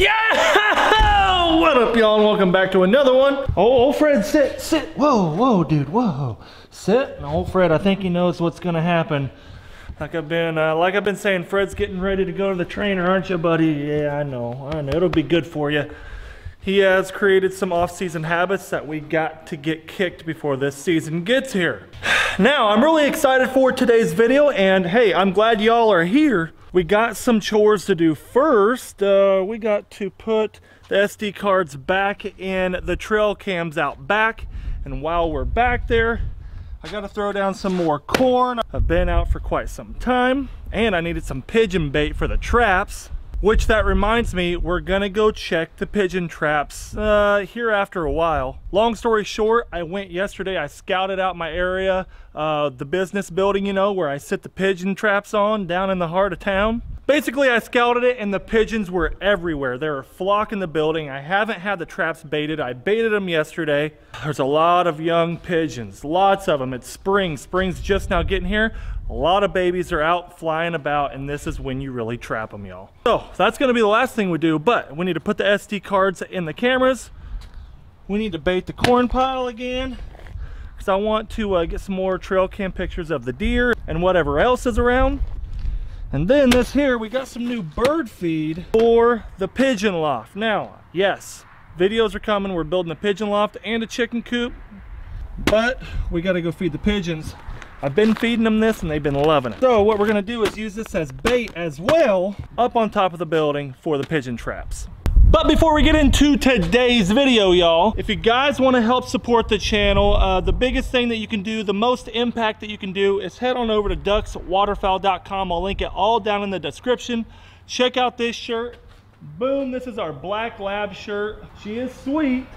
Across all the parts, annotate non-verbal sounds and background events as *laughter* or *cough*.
Yeah! What up, y'all, and welcome back to another one. Oh, old Fred, sit, sit. Whoa, whoa, dude, whoa. Sit. And old Fred, I think he knows what's gonna happen. Like I've been, uh, like I've been saying, Fred's getting ready to go to the trainer, aren't you, buddy? Yeah, I know, I know. It'll be good for you. He has created some off-season habits that we got to get kicked before this season gets here. *sighs* Now, I'm really excited for today's video, and hey, I'm glad y'all are here. We got some chores to do first. Uh, we got to put the SD cards back in the trail cams out back, and while we're back there, I gotta throw down some more corn. I've been out for quite some time, and I needed some pigeon bait for the traps. Which that reminds me, we're gonna go check the pigeon traps uh, here after a while. Long story short, I went yesterday, I scouted out my area, uh, the business building, you know, where I sit the pigeon traps on down in the heart of town. Basically, I scouted it and the pigeons were everywhere. They were flocking the building. I haven't had the traps baited. I baited them yesterday. There's a lot of young pigeons, lots of them. It's spring. Spring's just now getting here. A lot of babies are out flying about and this is when you really trap them, y'all. So that's gonna be the last thing we do, but we need to put the SD cards in the cameras. We need to bait the corn pile again because I want to uh, get some more trail cam pictures of the deer and whatever else is around. And then this here, we got some new bird feed for the pigeon loft. Now, yes, videos are coming. We're building a pigeon loft and a chicken coop, but we got to go feed the pigeons. I've been feeding them this and they've been loving it. So what we're gonna do is use this as bait as well up on top of the building for the pigeon traps. But before we get into today's video, y'all, if you guys want to help support the channel, uh, the biggest thing that you can do, the most impact that you can do is head on over to duxwaterfowl.com. I'll link it all down in the description. Check out this shirt. Boom, this is our black lab shirt. She is sweet.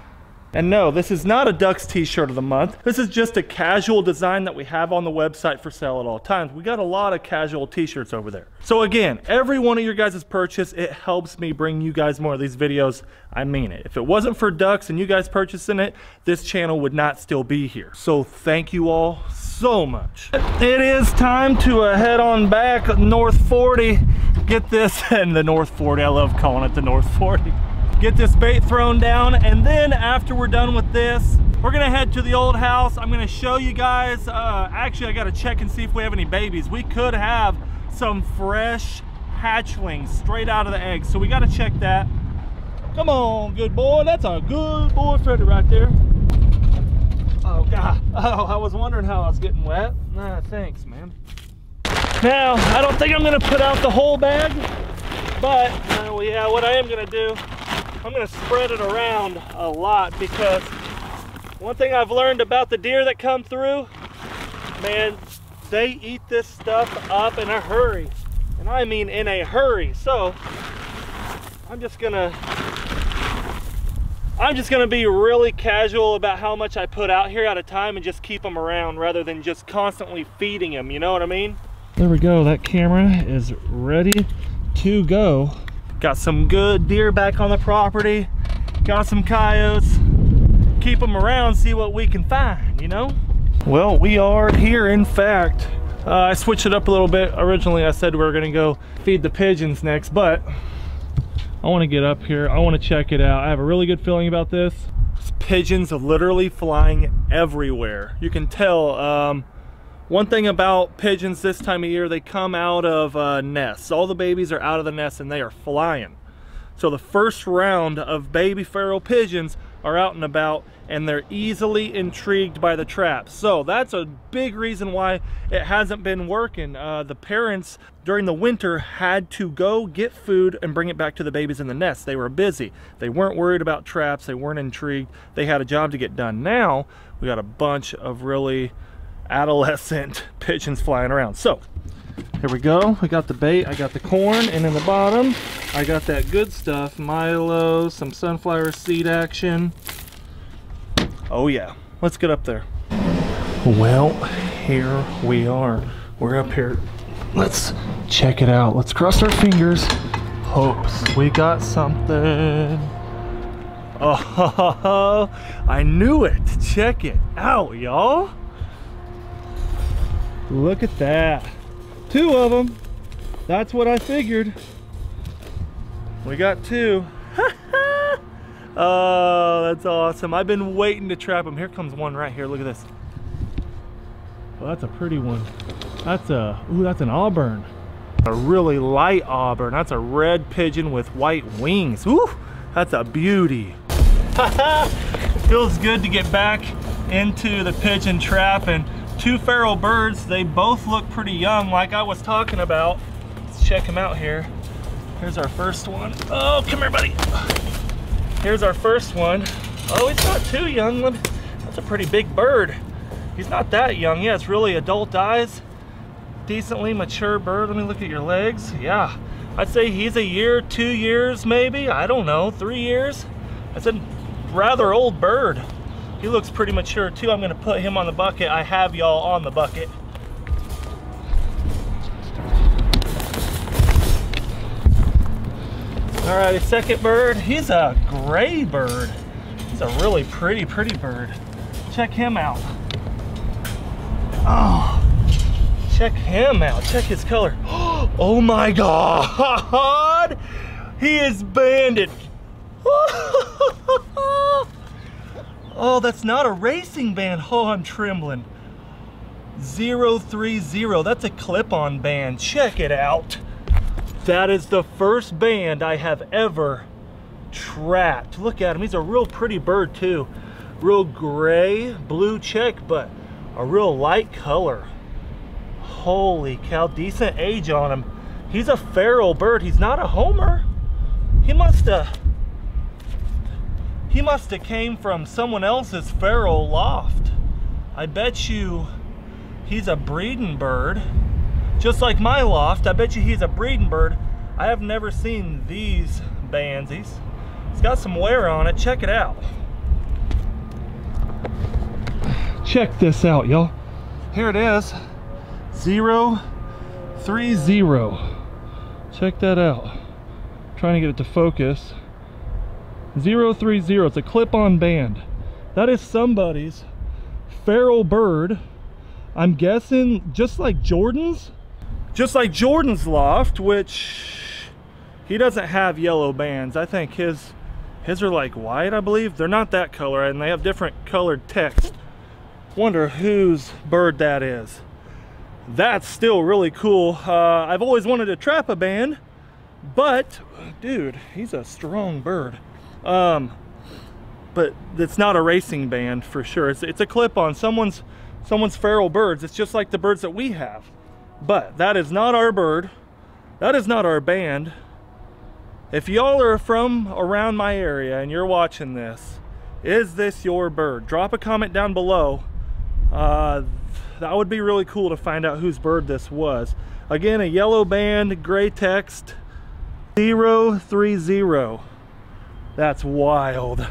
And no, this is not a Dux t-shirt of the month. This is just a casual design that we have on the website for sale at all times. We got a lot of casual t-shirts over there. So again, every one of your guys' purchase, it helps me bring you guys more of these videos. I mean it. If it wasn't for Dux and you guys purchasing it, this channel would not still be here. So thank you all so much. It is time to uh, head on back North 40. Get this, *laughs* and the North 40, I love calling it the North 40 get this bait thrown down and then after we're done with this we're gonna head to the old house. I'm gonna show you guys uh, actually i gotta check and see if we have any babies. We could have some fresh hatchlings straight out of the eggs so we got to check that. Come on good boy. That's a good boy Freddy right there. Oh god. *laughs* Oh i was wondering how i was getting wet. Nah thanks man. Now i don't think i'm gonna put out the whole bag but uh, yeah what i am gonna do I'm gonna spread it around a lot because one thing I've learned about the deer that come through, man, they eat this stuff up in a hurry. And I mean in a hurry. So I'm just gonna I'm just gonna be really casual about how much I put out here at a time and just keep them around rather than just constantly feeding them, you know what I mean? There we go, that camera is ready to go. Got some good deer back on the property. Got some coyotes. Keep them around, see what we can find, you know? Well, we are here, in fact. Uh, I switched it up a little bit. Originally, I said we were gonna go feed the pigeons next, but I wanna get up here. I wanna check it out. I have a really good feeling about this. Pigeons literally flying everywhere. You can tell um, one thing about pigeons this time of year, they come out of uh, nests. All the babies are out of the nest and they are flying. So the first round of baby feral pigeons are out and about and they're easily intrigued by the traps. So that's a big reason why it hasn't been working. Uh, the parents during the winter had to go get food and bring it back to the babies in the nest. They were busy. They weren't worried about traps. They weren't intrigued. They had a job to get done. Now we got a bunch of really adolescent *laughs* pigeons flying around. So here we go. I got the bait, I got the corn, and in the bottom, I got that good stuff, Milo, some sunflower seed action. Oh yeah, let's get up there. Well, here we are. We're up here. Let's check it out. Let's cross our fingers. Hopes we got something. Oh, *laughs* I knew it. Check it out, y'all. Look at that. Two of them. That's what I figured. We got two. *laughs* oh, that's awesome. I've been waiting to trap them. Here comes one right here. Look at this. Well, that's a pretty one. That's a, ooh, that's an auburn. A really light auburn. That's a red pigeon with white wings. Ooh, that's a beauty. *laughs* Feels good to get back into the pigeon trap and two feral birds. They both look pretty young like I was talking about. Let's check them out here. Here's our first one. Oh, come here, buddy. Here's our first one. Oh, he's not too young. That's a pretty big bird. He's not that young. Yeah, it's really adult eyes. Decently mature bird. Let me look at your legs. Yeah, I'd say he's a year, two years maybe. I don't know, three years. That's a rather old bird. He looks pretty mature too. I'm gonna put him on the bucket. I have y'all on the bucket. All right, second bird. He's a gray bird. He's a really pretty, pretty bird. Check him out. Oh, check him out. Check his color. *gasps* Oh my God. *laughs* He is banded. *laughs* Oh, that's not a racing band. *laughs* Oh, I'm trembling. 030, that's a clip-on band. Check it out. That is the first band I have ever trapped. Look at him, he's a real pretty bird too. Real gray, blue check, but a real light color. Holy cow, decent age on him. He's a feral bird, he's not a homer. He must have he must have came from someone else's feral loft. I bet you he's a breeding bird. Just like my loft, I bet you he's a breeding bird. I have never seen these bands. He's, he's got some wear on it. Check it out. Check this out, y'all. Here it is. Zero, three, zero. Check that out. I'm trying to get it to focus. 030. It's a clip-on band. That is somebody's feral bird. I'm guessing just like Jordan's. Just like Jordan's loft, which he doesn't have yellow bands. I think his his are like white, I believe. They're not that color, and they have different colored text. Wonder whose bird that is. That's still really cool. Uh, I've always wanted to trap a band, but dude, he's a strong bird. Um, but it's not a racing band for sure. It's, it's a clip on someone's someone's feral birds. It's just like the birds that we have. But that is not our bird. That is not our band. If y'all are from around my area and you're watching this, is this your bird? Drop a comment down below. Uh, that would be really cool to find out whose bird this was. Again, a yellow band, gray text, 030. That's wild.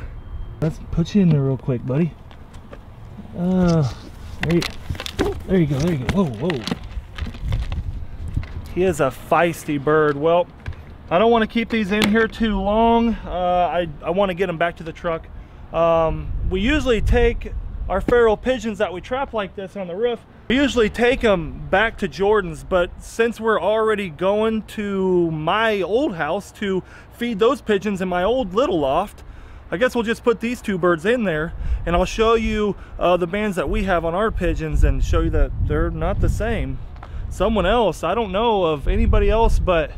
Let's put you in there real quick, buddy. Uh, there you, there you go, there you go. Whoa, whoa. He is a feisty bird. Well, I don't want to keep these in here too long. Uh, I, I want to get them back to the truck. Um, we usually take our feral pigeons that we trap like this on the roof we usually take them back to Jordan's, but since we're already going to my old house to feed those pigeons in my old little loft, I guess we'll just put these two birds in there and I'll show you uh, the bands that we have on our pigeons and show you that they're not the same. Someone else, I don't know of anybody else but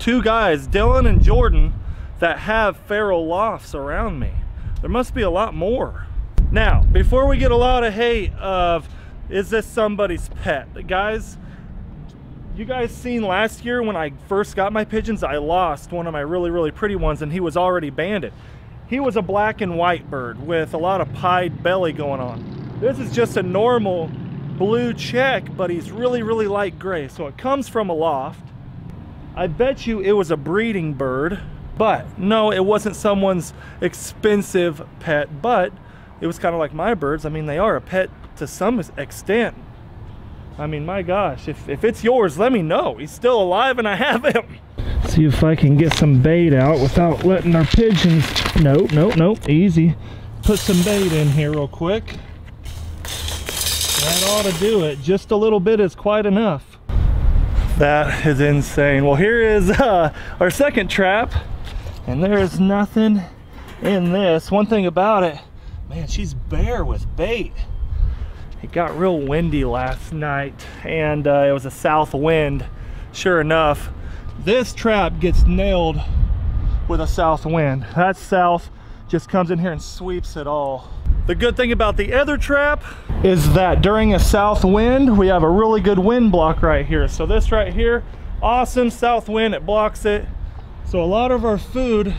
two guys, Dylan and Jordan, that have feral lofts around me. There must be a lot more. Now, before we get a lot of hate of is this somebody's pet? Guys, you guys seen last year when I first got my pigeons, I lost one of my really, really pretty ones and he was already banded. He was a black and white bird with a lot of pied belly going on. This is just a normal blue check, but he's really, really light gray. So it comes from a loft. I bet you it was a breeding bird, but no, it wasn't someone's expensive pet, but it was kind of like my birds. I mean, they are a pet to some extent. I mean, my gosh, if, if it's yours, let me know. He's still alive and I have him. See if I can get some bait out without letting our pigeons... Nope, nope, nope, easy. Put some bait in here real quick. That ought to do it. Just a little bit is quite enough. That is insane. Well, here is uh, our second trap. And there's nothing in this. One thing about it, man, she's bare with bait. It got real windy last night and uh, it was a south wind. Sure enough, this trap gets nailed with a south wind. That south just comes in here and sweeps it all. The good thing about the other trap is that during a south wind, we have a really good wind block right here. So this right here, awesome south wind, it blocks it. So a lot of our food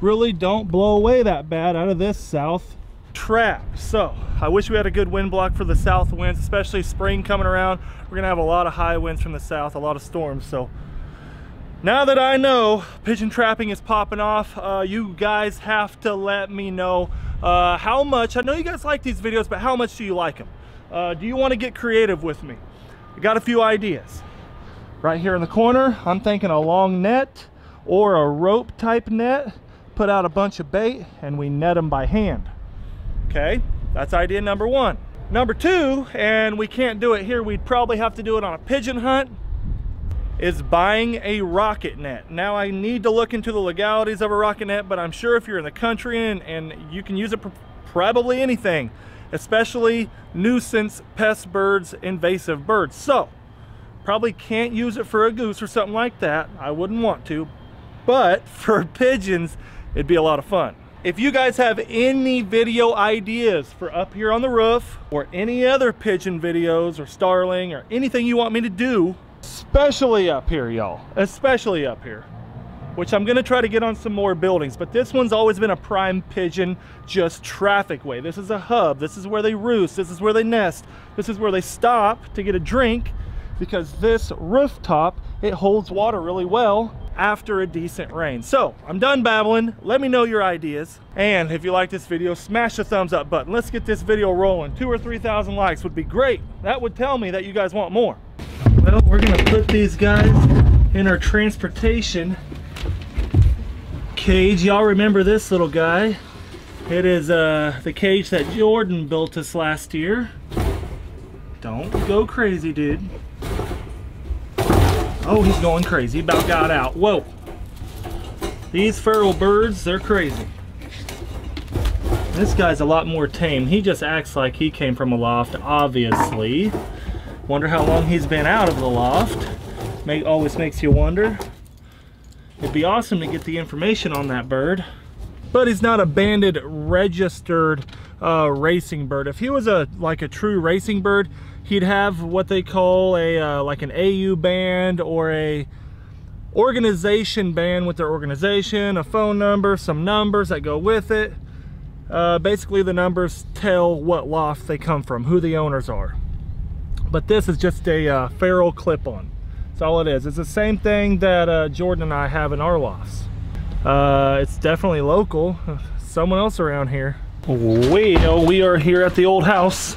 really don't blow away that bad out of this south trap. So I wish we had a good wind block for the south winds, especially spring coming around. We're gonna have a lot of high winds from the south, a lot of storms. So now that I know pigeon trapping is popping off, uh, you guys have to let me know uh, how much, I know you guys like these videos, but how much do you like them? Uh, do you wanna get creative with me? I got a few ideas. Right here in the corner, I'm thinking a long net or a rope type net, put out a bunch of bait and we net them by hand. Okay, that's idea number one. Number two, and we can't do it here, we'd probably have to do it on a pigeon hunt, is buying a rocket net. Now I need to look into the legalities of a rocket net, but I'm sure if you're in the country and, and you can use it probably anything, especially nuisance, pest birds, invasive birds. So, probably can't use it for a goose or something like that. I wouldn't want to, but for *laughs* pigeons, it'd be a lot of fun. If you guys have any video ideas for up here on the roof or any other pigeon videos or starling or anything you want me to do, especially up here, y'all, especially up here, which I'm gonna try to get on some more buildings, but this one's always been a prime pigeon just traffic way. This is a hub, this is where they roost, this is where they nest, this is where they stop to get a drink because this rooftop, it holds water really well after a decent rain. So I'm done babbling. Let me know your ideas. And if you like this video, smash the thumbs up button. Let's get this video rolling. Two or 3,000 likes would be great. That would tell me that you guys want more. Well, we're gonna put these guys in our transportation cage. Y'all remember this little guy. It is uh, the cage that Jordan built us last year. Don't go crazy, dude. Oh, he's going crazy. About got out. Whoa. These feral birds, they're crazy. This guy's a lot more tame. He just acts like he came from a loft, obviously. Wonder how long he's been out of the loft. Always makes you wonder. It'd be awesome to get the information on that bird. But he's not a banded, registered uh, racing bird. If he was a like a true racing bird, he'd have what they call a uh, like an AU band or a organization band with their organization, a phone number, some numbers that go with it. Uh, basically the numbers tell what loft they come from, who the owners are. But this is just a uh, feral clip-on. That's all it is. It's the same thing that uh, Jordan and I have in our lofts. Uh, it's definitely local. *laughs* Someone else around here. Well, we are here at the old house.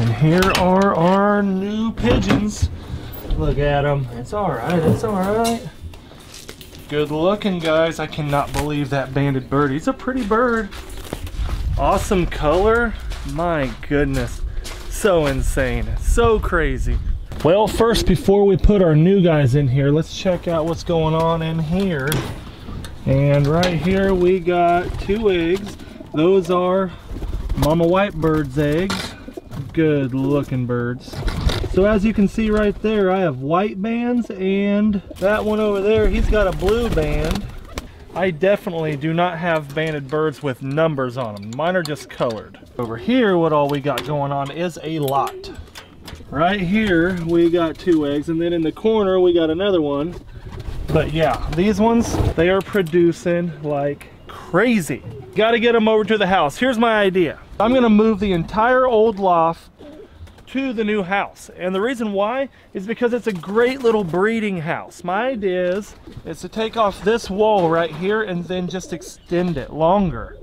And here are our new pigeons. Look at them. It's all right. It's all right. Good looking, guys. I cannot believe that banded bird. He's a pretty bird. Awesome color. My goodness. So insane. So crazy. Well, first, before we put our new guys in here, let's check out what's going on in here. And right here, we got two eggs. Those are Mama White Bird's eggs good looking birds. So as you can see right there, I have white bands and that one over there, he's got a blue band. I definitely do not have banded birds with numbers on them. Mine are just colored. Over here, what all we got going on is a lot. Right here, we got two eggs, and then in the corner, we got another one. But yeah, these ones, they are producing like crazy. Got to get them over to the house. Here's my idea. I'm going to move the entire old loft to the new house. And the reason why is because it's a great little breeding house. My idea is, is to take off this wall right here and then just extend it longer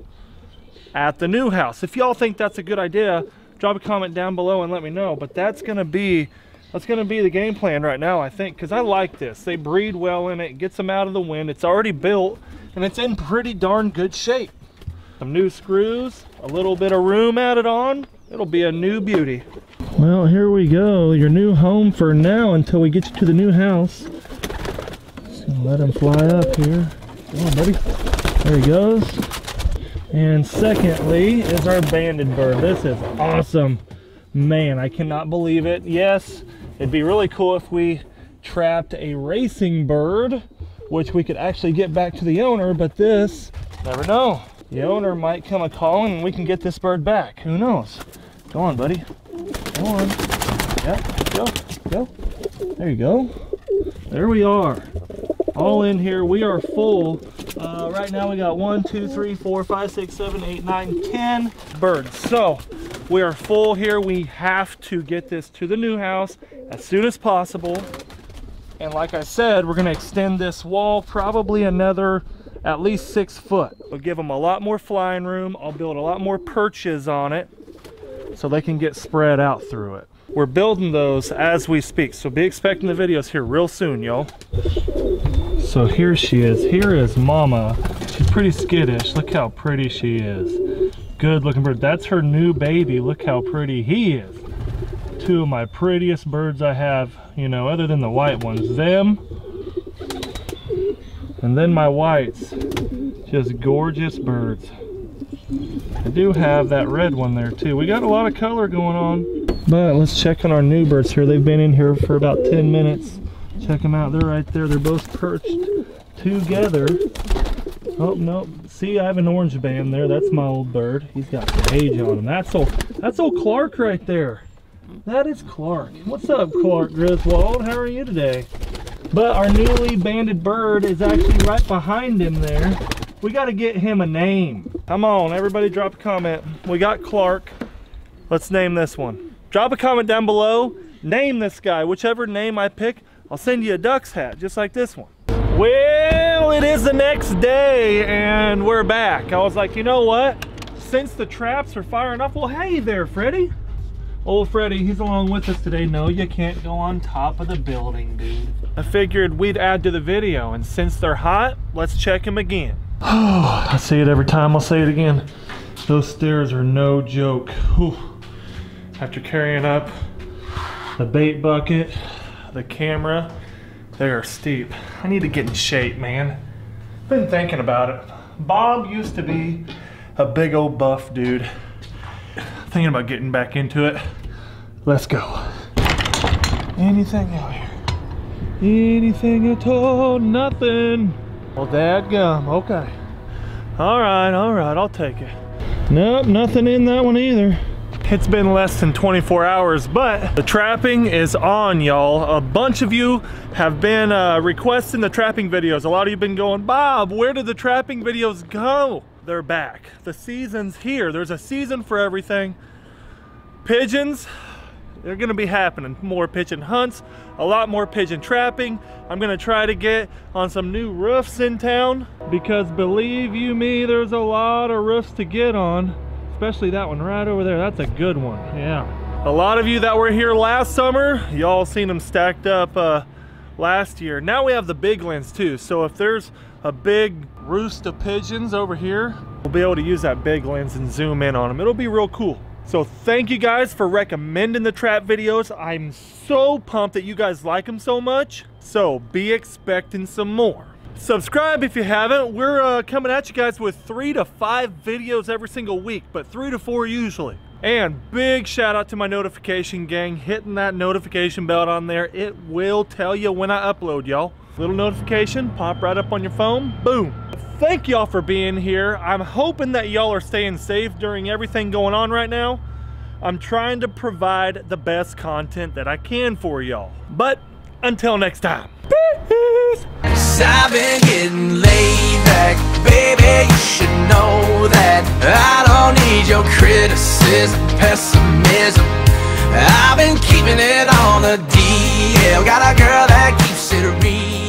at the new house. If y'all think that's a good idea, drop a comment down below and let me know. But that's to be that's to be the game plan right now, I think, because I like this. They breed well in it, gets them out of the wind. It's already built, and it's in pretty darn good shape. Some new screws, a little bit of room added on. It'll be a new beauty. Well, here we go. Your new home for now until we get you to the new house. let him fly up here. Come on, buddy. There he goes. And secondly is our banded bird. This is awesome. Man, I cannot believe it. Yes, it'd be really cool if we trapped a racing bird, which we could actually get back to the owner, but this, never know. The owner might come a calling and we can get this bird back. Who knows? Go on, buddy. Go on. Yep, go, go. There you go. There we are. All in here, we are full. Uh, right now we got one, two, three, four, five, six, seven, eight, nine, ten birds. So we are full here. We have to get this to the new house as soon as possible. And like I said, we're gonna extend this wall probably another at least six foot. We'll give them a lot more flying room. I'll build a lot more perches on it so they can get spread out through it. We're building those as we speak, so be expecting the videos here real soon, y'all. So here she is. Here is Mama. She's pretty skittish. Look how pretty she is. Good looking bird. That's her new baby. Look how pretty he is. Two of my prettiest birds I have, you know, other than the white ones. Them. And then my whites. Just gorgeous birds. I do have that red one there too. We got a lot of color going on. But let's check on our new birds here. They've been in here for about 10 minutes. Check them out. They're right there. They're both perched together. Oh, no. See, I have an orange band there. That's my old bird. He's got age on him. That's old, that's old Clark right there. That is Clark. What's up, Clark Griswold? How are you today? But our newly banded bird is actually right behind him there. We got to get him a name. Come on, everybody drop a comment. We got Clark. Let's name this one. Drop a comment down below. Name this guy. Whichever name I pick, I'll send you a Dux hat, just like this one. Well, it is the next day and we're back. I was like, you know what? Since the traps are firing up, well, hey there, Freddy. Old Freddy, he's along with us today. No, you can't go on top of the building, dude. I figured we'd add to the video, and since they're hot, let's check them again. Oh, *sighs* I say it every time, I'll say it again. Those stairs are no joke. Whew. After carrying up the bait bucket, the camera, they are steep. I need to get in shape, man. Been thinking about it. Bob used to be a big old buff dude. Thinking about getting back into it. Let's go. Anything out here? Anything at all? Nothing. Well, dadgum. Okay. All right, all right, I'll take it. Nope, nothing in that one either. It's been less than 24 hours, but the trapping is on, y'all. A bunch of you have been uh, requesting the trapping videos. A lot of you have been going, Bob, where did the trapping videos go? They're back. The season's here. There's a season for everything. Pigeons, they're gonna be happening. More pigeon hunts, a lot more pigeon trapping. I'm gonna try to get on some new roofs in town because believe you me, there's a lot of roofs to get on especially that one right over there. That's a good one, yeah. A lot of you that were here last summer, y'all seen them stacked up uh, last year. Now we have the big lens too, so if there's a big roost of pigeons over here, we'll be able to use that big lens and zoom in on them. It'll be real cool. So thank you guys for recommending the trap videos. I'm so pumped that you guys like them so much. So be expecting some more. Subscribe if you haven't. We're uh, coming at you guys with three to five videos every single week, but three to four usually. And big shout out to my notification gang, hitting that notification bell on there. It will tell you when I upload, y'all. Little notification, pop right up on your phone, boom. Thank y'all for being here. I'm hoping that y'all are staying safe during everything going on right now. I'm trying to provide the best content that I can for y'all. But until next time, peace! I've been getting laid back Baby, you should know that I don't need your criticism, pessimism I've been keeping it on the DL Got a girl that keeps it real